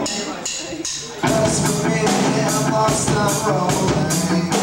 As for me, I'm lost, I'm rolling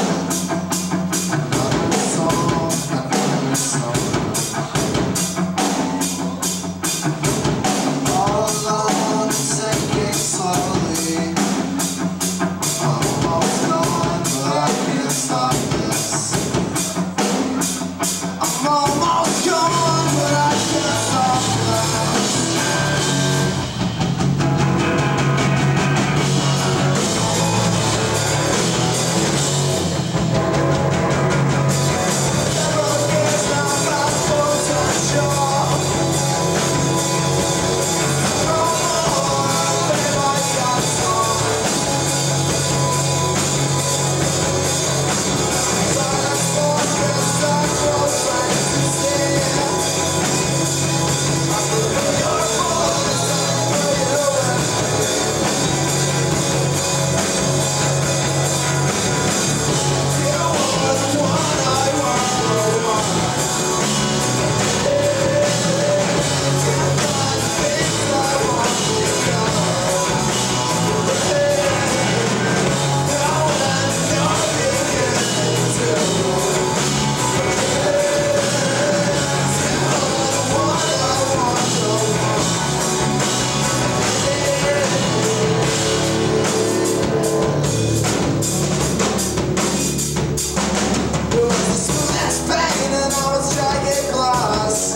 Splash bang and I was dragging glass.